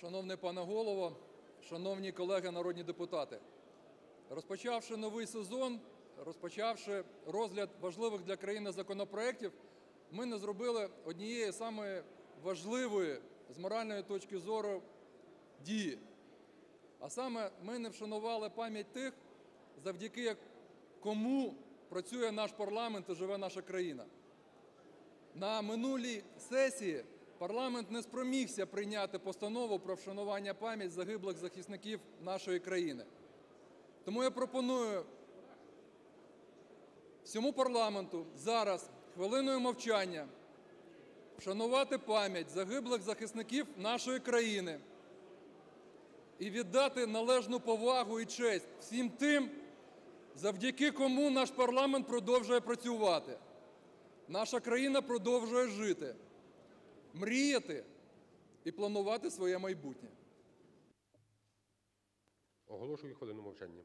Шановний пане Голово, шановні колеги народні депутати! Розпочавши новий сезон, розпочавши розгляд важливих для країни законопроектів, ми не зробили однієї самої важливої з моральної точки зору дії. А саме ми не вшанували пам'ять тих, завдяки кому працює наш парламент і живе наша країна. На минулій сесії парламент не спромігся прийняти Постанову про вшанування пам'яті загиблих захисників нашої країни. Тому я пропоную всьому парламенту зараз хвилиною мовчання вшанувати пам'ять загиблих захисників нашої країни і віддати належну повагу і честь всім тим, завдяки кому наш парламент продовжує працювати, наша країна продовжує жити, мріяти і планувати своє майбутнє. Оголошую хвилину мовчання.